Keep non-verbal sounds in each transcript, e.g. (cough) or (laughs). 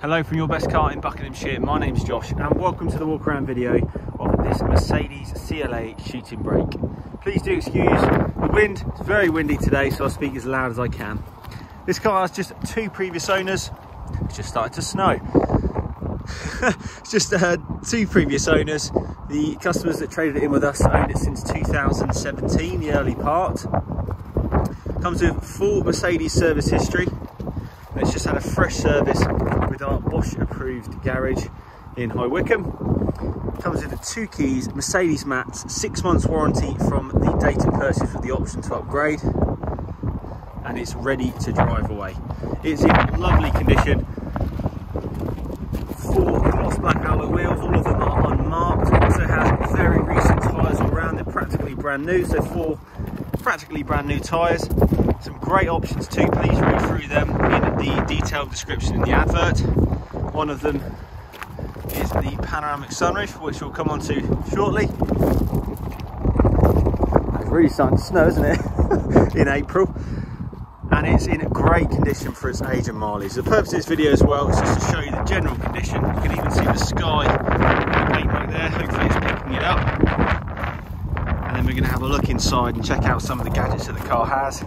Hello from your best car in Buckinghamshire. My name's Josh and welcome to the walk around video of this Mercedes CLA shooting brake. Please do excuse the wind. It's very windy today so I'll speak as loud as I can. This car has just two previous owners. It's just started to snow. (laughs) it's just uh, two previous owners. The customers that traded it in with us owned it since 2017, the early part. Comes with full Mercedes service history. It's just had a fresh service with our Bosch approved garage in High Wycombe. Comes with two keys, Mercedes mats, six months warranty from the date of purchase with the option to upgrade. And it's ready to drive away. It's in lovely condition. Four gloss black alloy wheels, all of them are unmarked. It also has very recent tyres all around, they're practically brand new, so four practically brand new tyres. Some great options too, please read through them in the detailed description in the advert. One of them is the panoramic sunroof, which we'll come on to shortly. It's really starting to snow, isn't it, (laughs) in April? And it's in great condition for its age and mileage. The purpose of this video as well is just to show you the general condition. You can even see the sky paint right there, hopefully it's picking it up then we're going to have a look inside and check out some of the gadgets that the car has.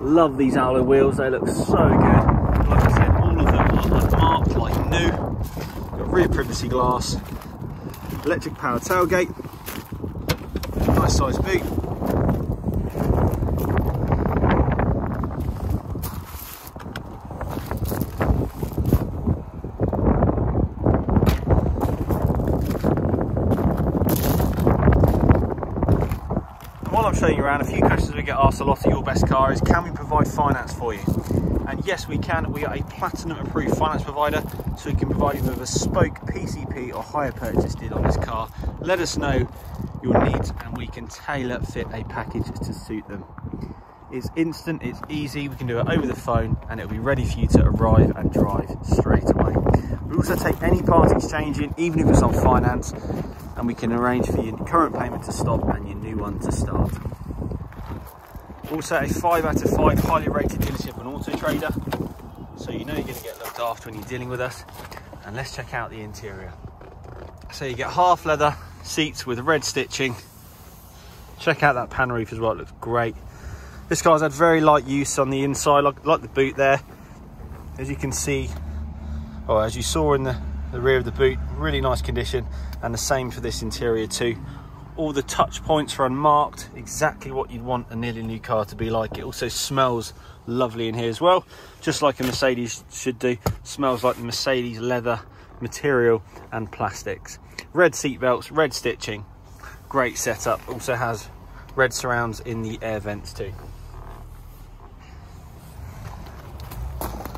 Love these alloy wheels, they look so good. Like I said, all of them are marked like new. Got rear privacy glass, electric power tailgate, nice size boot, I'm showing you around, a few questions we get asked a lot at Your Best Car is, can we provide finance for you? And yes, we can. We are a platinum approved finance provider, so we can provide you with a bespoke PCP or hire purchase deal on this car. Let us know your needs and we can tailor fit a package to suit them. It's instant, it's easy, we can do it over the phone and it'll be ready for you to arrive and drive straight away. We also take any part exchanging, even if it's on finance, and we can arrange for your current payment to stop and your one to start. Also a 5 out of 5 highly rated dealership on Auto Trader, so you know you're going to get looked after when you're dealing with us. And let's check out the interior. So you get half leather seats with red stitching. Check out that pan roof as well, it looks great. This car's had very light use on the inside, like, like the boot there. As you can see, or as you saw in the the rear of the boot really nice condition and the same for this interior too all the touch points are unmarked exactly what you'd want a nearly new car to be like. It also smells lovely in here as well just like a mercedes should do. Smells like the mercedes leather material and plastics. Red seat belts red stitching great setup. Also has red surrounds in the air vents too.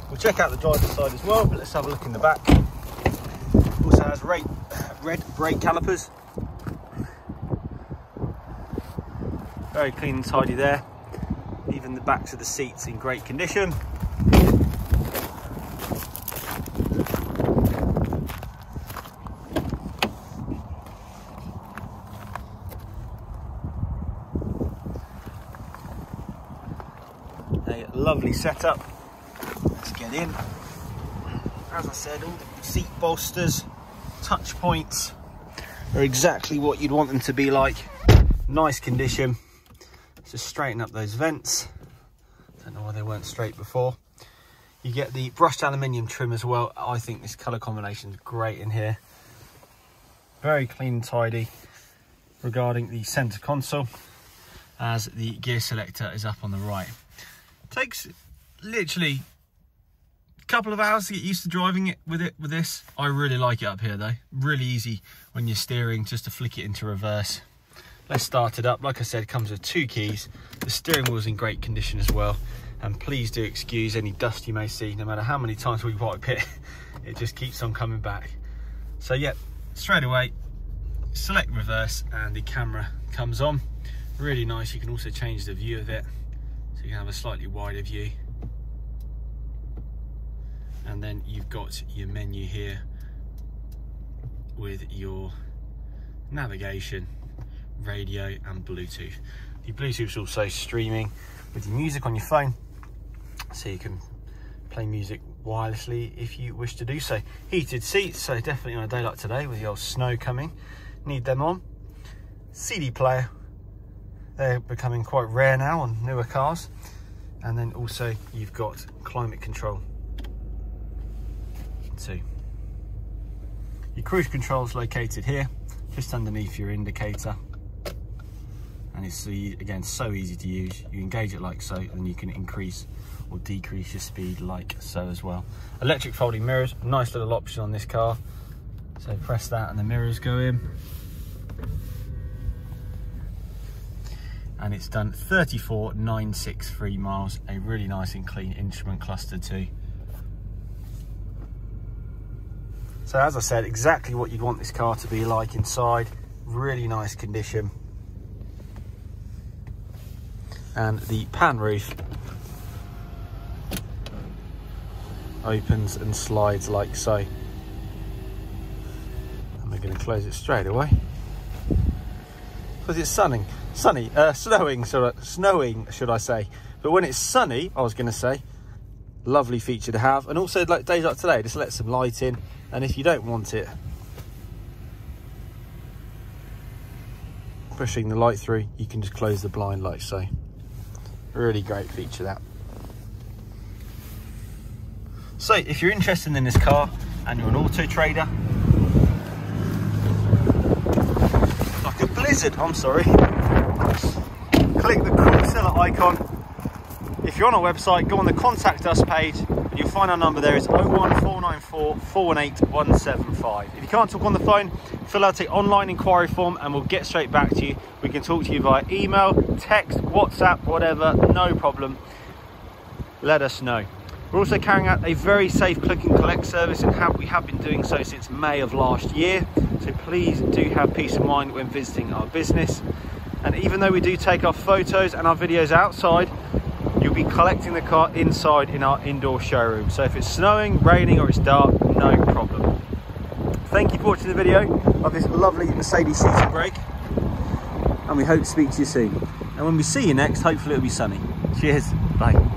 We'll check out the driver's side as well but let's have a look in the back. Also has red, red brake calipers. Very clean and tidy there. Even the backs of the seats in great condition. A lovely setup. Let's get in. As I said, all the seat bolsters touch points are exactly what you'd want them to be like. Nice condition. Just straighten up those vents. Don't know why they weren't straight before. You get the brushed aluminium trim as well. I think this colour combination is great in here. Very clean and tidy regarding the centre console as the gear selector is up on the right. Takes literally a couple of hours to get used to driving it with it with this. I really like it up here though. Really easy when you're steering just to flick it into reverse. Let's start it up. Like I said, comes with two keys. The steering wheel's in great condition as well. And please do excuse any dust you may see, no matter how many times we wipe it, (laughs) it just keeps on coming back. So yeah, straight away, select reverse and the camera comes on. Really nice. You can also change the view of it. So you can have a slightly wider view and then you've got your menu here with your navigation radio and bluetooth the bluetooth is also streaming with your music on your phone so you can play music wirelessly if you wish to do so. Heated seats, so definitely on a day like today with the old snow coming, need them on. CD player, they're becoming quite rare now on newer cars. And then also you've got climate control too. Your cruise control is located here, just underneath your indicator. And it's, again, so easy to use. You engage it like so, and you can increase or decrease your speed like so as well. Electric folding mirrors, nice little option on this car. So press that and the mirrors go in. And it's done 34,963 miles, a really nice and clean instrument cluster too. So as I said, exactly what you'd want this car to be like inside. Really nice condition. And the pan roof opens and slides like so. And we're going to close it straight away. Because it's sunning, sunny, uh, snowing, so snowing, should I say. But when it's sunny, I was going to say, lovely feature to have. And also, like days like today, just let some light in and if you don't want it pushing the light through you can just close the blind like so really great feature that. So if you're interested in this car and you're an auto trader like a blizzard I'm sorry click the cool seller icon. If you're on our website go on the contact us page and you'll find our number there. Is 01494 418 175. If you can't talk on the phone, fill out the online inquiry form and we'll get straight back to you. We can talk to you via email, text, WhatsApp, whatever, no problem. Let us know. We're also carrying out a very safe click and collect service and have, we have been doing so since May of last year. So please do have peace of mind when visiting our business. And even though we do take our photos and our videos outside, You'll be collecting the car inside in our indoor showroom. So if it's snowing, raining or it's dark, no problem. Thank you for watching the video of this lovely Mercedes shooting brake. And we hope to speak to you soon. And when we see you next, hopefully it'll be sunny. Cheers, bye.